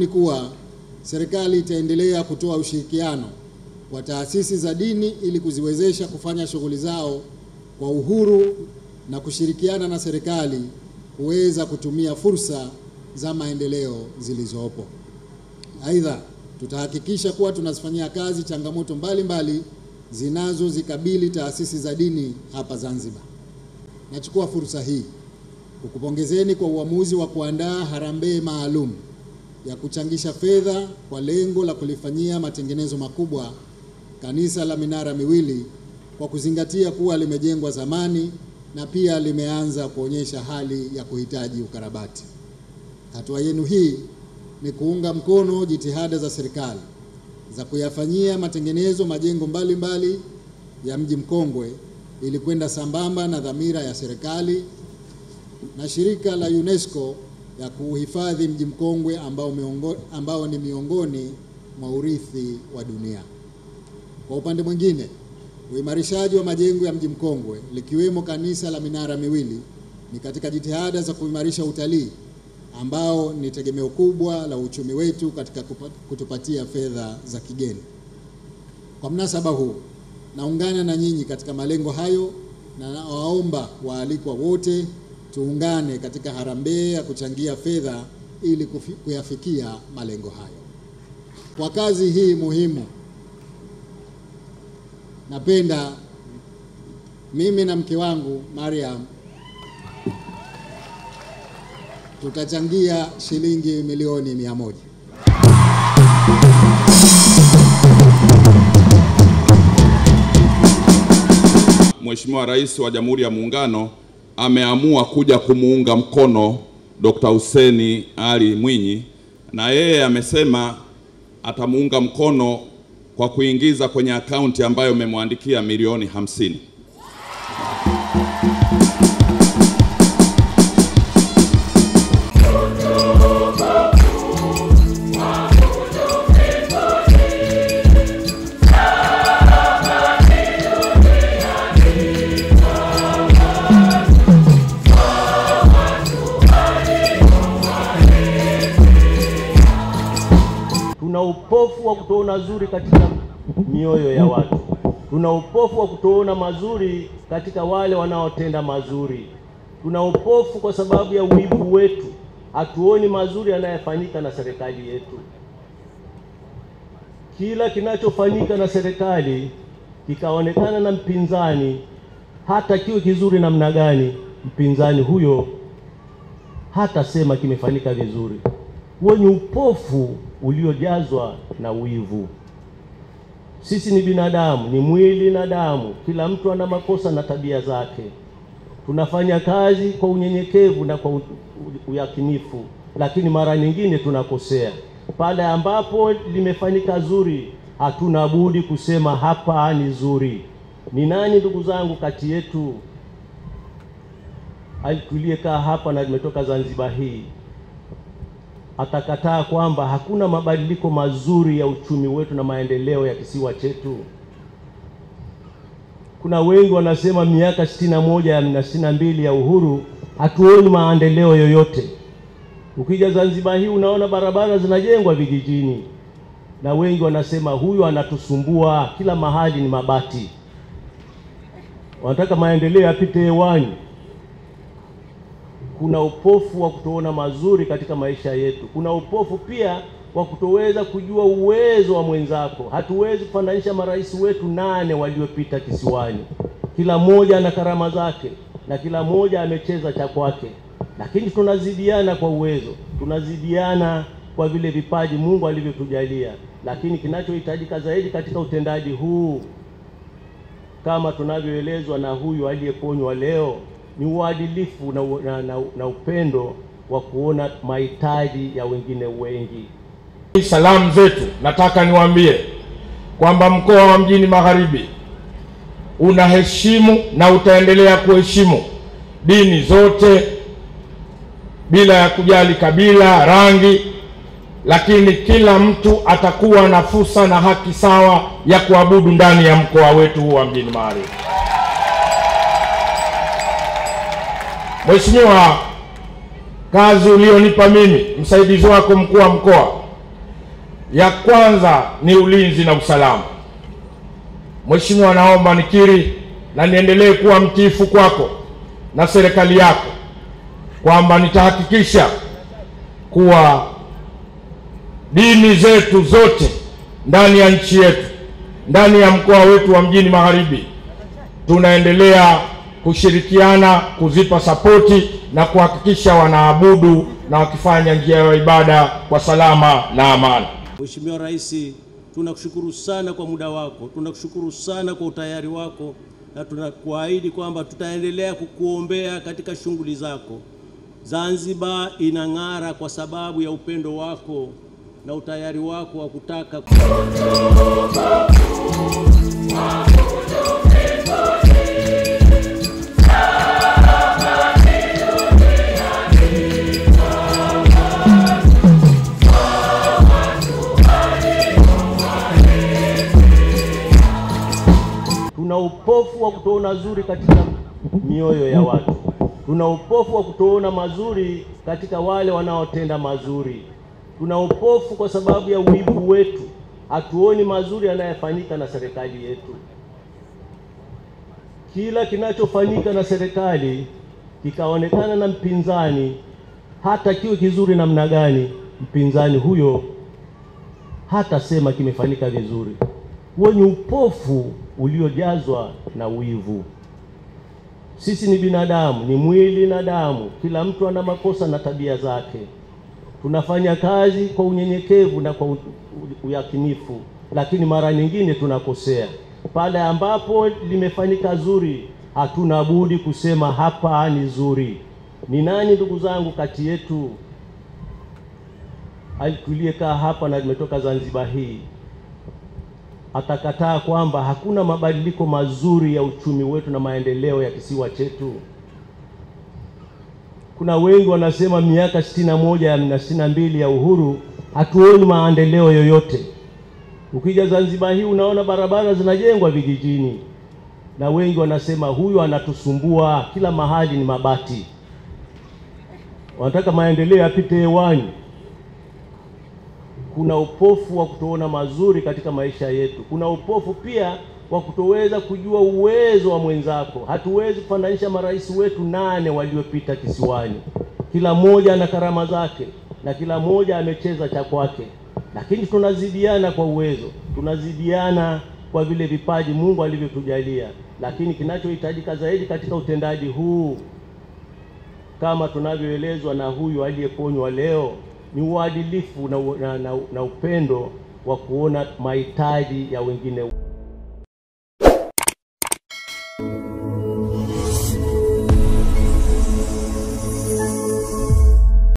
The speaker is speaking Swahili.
ni kuwa serikali itaendelea kutoa ushirikiano kwa taasisi za dini ili kuziwezesha kufanya shughuli zao kwa uhuru na kushirikiana na serikali kuweza kutumia fursa za maendeleo zilizopo. Aidha, tutahakikisha kuwa tunazifanyia kazi changamoto mbalimbali zinazozikabili taasisi za dini hapa Zanzibar. Nachukua fursa hii kukupongezeni kwa uamuzi wa kuandaa harambee maalum ya kuchangisha fedha kwa lengo la kulifanyia matengenezo makubwa kanisa la minara miwili kwa kuzingatia kuwa limejengwa zamani na pia limeanza kuonyesha hali ya kuhitaji ukarabati. Hatua yenu hii ni kuunga mkono jitihada za serikali za kuyafanyia matengenezo majengo mbalimbali mbali ya mji mkongwe ili kwenda sambamba na dhamira ya serikali na shirika la UNESCO ya kuhifadhi mji mkongwe ambao, ambao ni miongoni mwa urithi wa dunia. Kwa upande mwingine, uimarishaji wa majengo ya mji mkongwe likiwemo kanisa la minara miwili ni katika jitihada za kuimarisha utalii ambao ni tegemeo kubwa la uchumi wetu katika kutupatia fedha za kigeni. Kwa mnasaba huu, naungana na nyinyi katika malengo hayo na nawaomba waalikwa wote tuungane katika harambee ya kuchangia fedha ili kuyafikia malengo hayo. Kwa kazi hii muhimu, napenda mimi na mke wangu Mariam tutachangia shilingi milioni mia moja. Mheshimiwa Rais wa Jamhuri ya Muungano ameamua kuja kumuunga mkono Dr. Hussein Ali Mwinyi na yeye amesema atamuunga mkono kwa kuingiza kwenye akaunti ambayo umemwandikia milioni hamsini. Upofu wa kutoona zuri katika mioyo ya watu. Tuna upofu wa kutoona mazuri katika wale wanaotenda mazuri. Tuna upofu kwa sababu ya wivu wetu, hatuoni mazuri yanayofanyika na serikali yetu. Kila kinachofanyika na serikali kikaonekana na mpinzani, hata kiwe kizuri namna gani, mpinzani huyo hata sema kimefanyika vizuri. Ni upofu uliojazwa na wivu. Sisi ni binadamu, ni mwili na damu, kila mtu ana makosa na tabia zake. Tunafanya kazi kwa unyenyekevu na kwa uyakinifu, lakini mara nyingine tunakosea. Pale ambapo limefanyika zuri, hatuna budi kusema hapa ni zuri. Ni nani ndugu zangu kati yetu tuliyekaa hapa na limetoka Zanzibar hii atakataa kwamba hakuna mabadiliko mazuri ya uchumi wetu na maendeleo ya kisiwa chetu? Kuna wengi wanasema miaka sitini na moja na sitini na mbili ya uhuru hatuoni maendeleo yoyote. Ukija Zanzibar hii unaona barabara zinajengwa vijijini, na wengi wanasema huyu anatusumbua, kila mahali ni mabati. Wanataka maendeleo yapite hewani. Kuna upofu wa kutoona mazuri katika maisha yetu. Kuna upofu pia wa kutoweza kujua uwezo wa mwenzako. Hatuwezi kufananisha marais wetu nane waliopita kisiwani, kila mmoja ana karama zake na kila mmoja amecheza cha kwake, lakini tunazidiana kwa uwezo, tunazidiana kwa vile vipaji Mungu alivyotujalia, lakini kinachohitajika zaidi katika utendaji huu kama tunavyoelezwa na huyu aliyeponywa leo ni uadilifu na, na, na, na upendo wa kuona mahitaji ya wengine wengi. Salamu zetu nataka niwaambie kwamba mkoa wa Mjini Magharibi unaheshimu na utaendelea kuheshimu dini zote bila ya kujali kabila, rangi, lakini kila mtu atakuwa na fursa na haki sawa ya kuabudu ndani ya mkoa wetu huu wa Mjini Magharibi. Mheshimiwa, kazi ulionipa mimi msaidizi wako mkuu wa mkoa ya kwanza ni ulinzi na usalama. Mheshimiwa, naomba nikiri na niendelee kuwa mtiifu kwako na serikali yako kwamba nitahakikisha kuwa dini zetu zote ndani ya nchi yetu, ndani ya mkoa wetu wa Mjini Magharibi, tunaendelea kushirikiana kuzipa sapoti na kuhakikisha wanaabudu na wakifanya njia ya ibada kwa salama na amani. Mheshimiwa Rais, tunakushukuru sana kwa muda wako, tunakushukuru sana kwa utayari wako, na tunakuahidi kwamba tutaendelea kukuombea katika shughuli zako. Zanzibar inang'ara kwa sababu ya upendo wako na utayari wako wa kutaka upofu wa kutoona zuri katika mioyo ya watu. Tuna upofu wa kutoona mazuri katika wale wanaotenda mazuri. Tuna upofu kwa sababu ya wivu wetu, hatuoni mazuri yanayofanyika na serikali yetu. Kila kinachofanyika na serikali kikaonekana na mpinzani, hata kiwe kizuri namna gani, mpinzani huyo hata sema kimefanyika vizuri. Wenye upofu uliojazwa na wivu. Sisi ni binadamu, ni mwili na damu, kila mtu ana makosa na tabia zake. Tunafanya kazi kwa unyenyekevu na kwa uyakinifu, lakini mara nyingine tunakosea. Pale ambapo limefanyika zuri, hatuna budi kusema hapa ni zuri. Ni nani ndugu zangu kati yetu tuliyekaa hapa na tumetoka Zanzibar hii atakataa kwamba hakuna mabadiliko mazuri ya uchumi wetu na maendeleo ya kisiwa chetu? Kuna wengi wanasema miaka sitini na moja na sitini na mbili ya uhuru hatuoni maendeleo yoyote. Ukija Zanzibar hii unaona barabara zinajengwa vijijini, na wengi wanasema huyu anatusumbua, kila mahali ni mabati. Wanataka maendeleo yapite hewani. Kuna upofu wa kutoona mazuri katika maisha yetu. Kuna upofu pia wa kutoweza kujua uwezo wa mwenzako. Hatuwezi kufananisha marais wetu nane waliopita kisiwani, kila mmoja ana karama zake na kila mmoja amecheza cha kwake, lakini tunazidiana kwa uwezo, tunazidiana kwa vile vipaji Mungu alivyotujalia, lakini kinachohitajika zaidi katika utendaji huu kama tunavyoelezwa na huyu aliyeponywa leo ni uadilifu na, na, na, na upendo wa kuona mahitaji ya wengine.